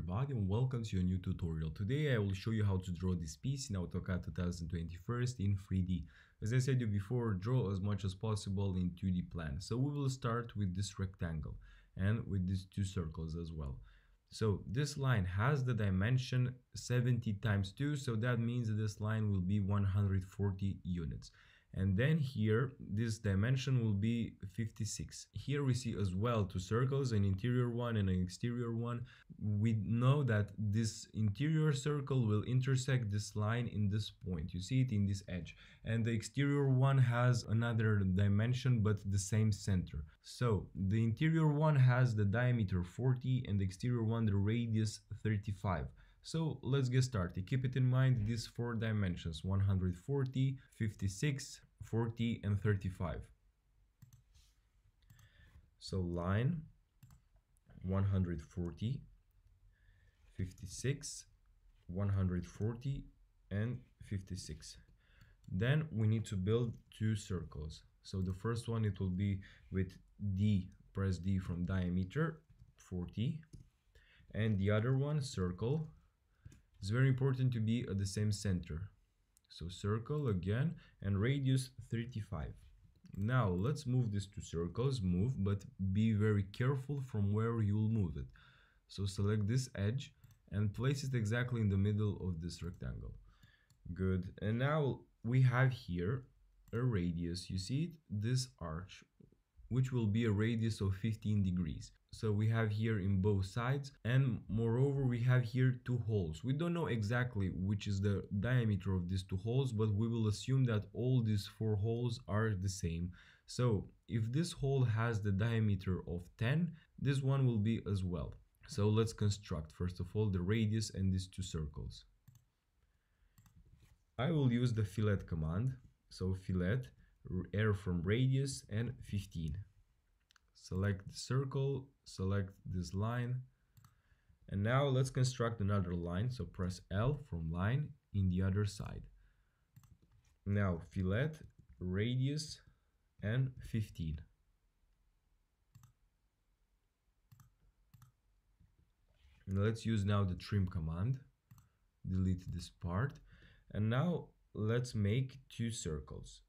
everybody and welcome to a new tutorial. Today I will show you how to draw this piece in AutoCAD 2021 in 3D. As I said you before, draw as much as possible in 2D plan. So we will start with this rectangle and with these two circles as well. So this line has the dimension 70 times 2, so that means that this line will be 140 units and then here this dimension will be 56 here we see as well two circles an interior one and an exterior one. We know that this interior circle will intersect this line in this point. You see it in this edge. And the exterior one has another dimension but the same center. So the interior one has the diameter 40 and the exterior one the radius 35 so let's get started. Keep it in mind these four dimensions 140, 56, 40 and 35. So line 140, 56, 140 and 56. Then we need to build two circles. So the first one it will be with D, press D from diameter 40 and the other one circle it's very important to be at the same center. So circle again and radius 35. Now let's move this two circles, move, but be very careful from where you'll move it. So select this edge and place it exactly in the middle of this rectangle. Good. And now we have here a radius. You see it? This arch which will be a radius of 15 degrees. So we have here in both sides and moreover we have here two holes. We don't know exactly which is the diameter of these two holes but we will assume that all these four holes are the same. So if this hole has the diameter of 10 this one will be as well. So let's construct first of all the radius and these two circles. I will use the fillet command. So fillet R from radius and 15 select the circle select this line. And now let's construct another line. So press L from line in the other side. Now fillet radius and 15 and let's use now the trim command. Delete this part. And now let's make two circles.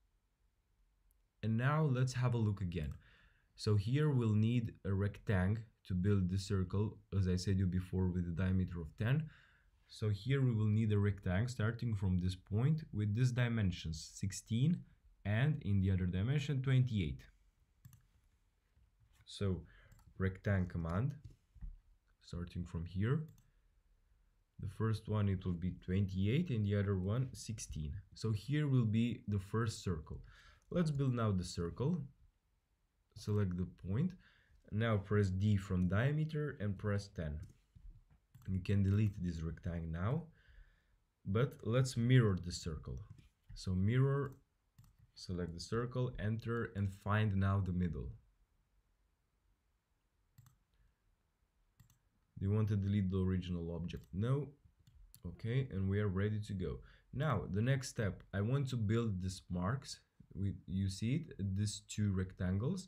And now let's have a look again. So here we'll need a rectangle to build the circle, as I said you before, with a diameter of 10. So here we will need a rectangle starting from this point with this dimensions 16 and in the other dimension 28. So rectangle command starting from here. The first one it will be 28 and the other one 16. So here will be the first circle. Let's build now the circle. Select the point. Now press D from diameter and press 10. You can delete this rectangle now. But let's mirror the circle. So mirror, select the circle, enter and find now the middle. Do you want to delete the original object? No. Okay, and we are ready to go. Now, the next step, I want to build these marks we, you see it, these two rectangles.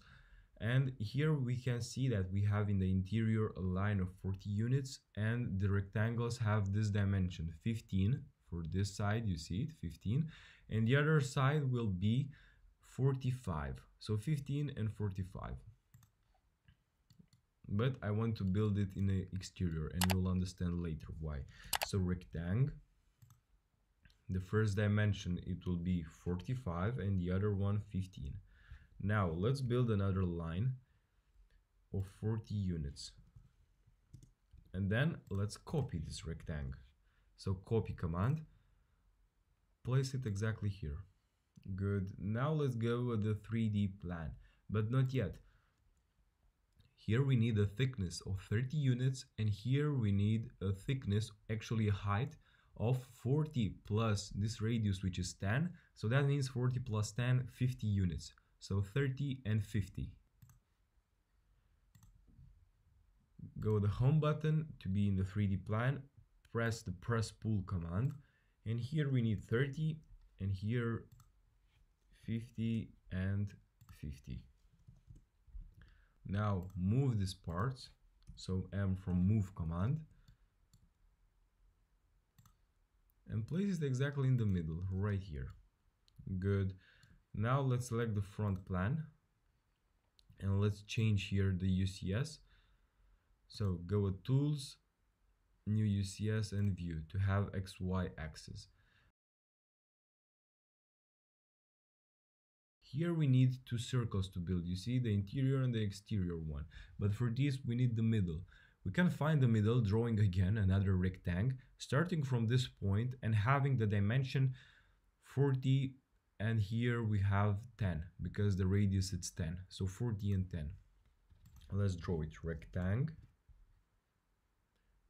And here we can see that we have in the interior a line of 40 units and the rectangles have this dimension 15 for this side, you see it, 15. And the other side will be 45. So 15 and 45. But I want to build it in the exterior and you'll understand later why. So rectangle the first dimension it will be 45 and the other one 15 now let's build another line of 40 units. And then let's copy this rectangle. So copy command. Place it exactly here. Good. Now let's go with the 3d plan but not yet. Here we need a thickness of 30 units and here we need a thickness actually a height of 40 plus this radius which is 10 so that means 40 plus 10 50 units. So 30 and 50 go the home button to be in the 3d plan. Press the press pull command. And here we need 30 and here 50 and 50 now move this part. So m from move command and place it exactly in the middle, right here. Good. Now let's select the front plan and let's change here the UCS. So go with tools, new UCS and view to have XY axis. Here we need two circles to build, you see the interior and the exterior one. But for this we need the middle. We can find the middle drawing again another rectangle, starting from this point and having the dimension 40 and here we have 10 because the radius is 10 so 40 and 10 let's draw it rectangle.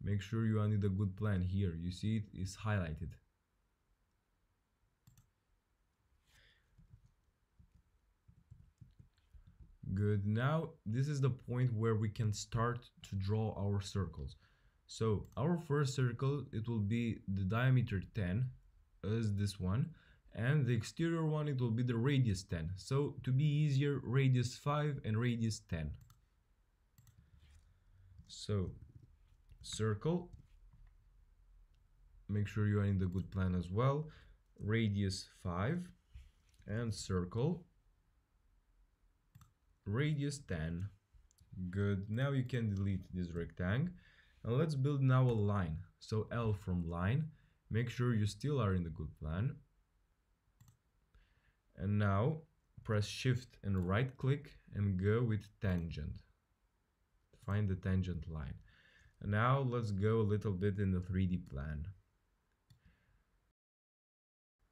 Make sure you need a good plan here. You see it is highlighted good. Now this is the point where we can start to draw our circles. So our first circle it will be the diameter 10 as this one and the exterior one it will be the radius 10 so to be easier radius 5 and radius 10 so circle make sure you are in the good plan as well. Radius 5 and circle radius 10 good. Now you can delete this rectangle. And let's build now a line. So L from line. Make sure you still are in the good plan. And now press shift and right click and go with tangent. Find the tangent line. And now let's go a little bit in the 3d plan.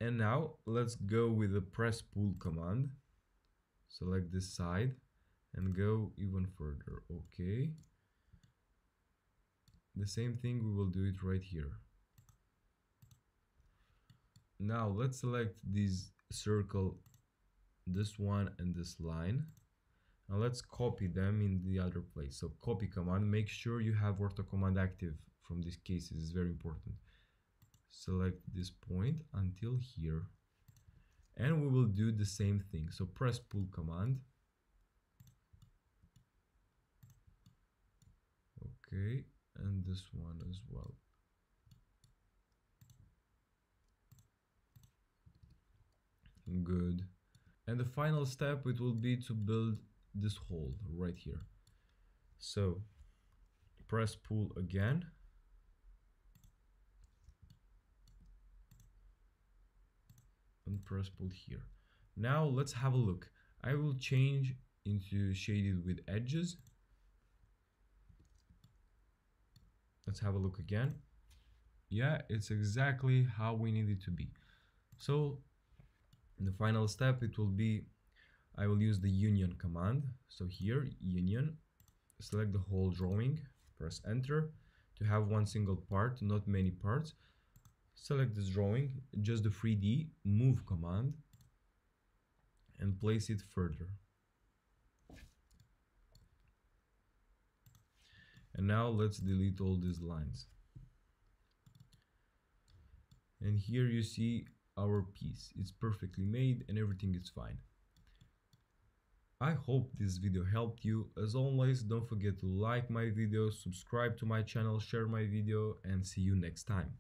And now let's go with the press pull command select this side and go even further okay? The same thing we will do it right here. Now let's select this circle this one and this line. And let's copy them in the other place. So copy command. Make sure you have ortho command active from these cases. Is very important. Select this point until here and we will do the same thing. So press pull command. Okay and this one as well. Good. And the final step it will be to build this hole right here. So press pull again and press pull here. Now let's have a look. I will change into shaded with edges. Let's have a look again. Yeah it's exactly how we need it to be. So the final step it will be I will use the union command. So here union select the whole drawing press enter. To have one single part not many parts select this drawing just the 3d move command and place it further and now let's delete all these lines and here you see our piece it's perfectly made and everything is fine I hope this video helped you. As always, don't forget to like my video, subscribe to my channel, share my video and see you next time.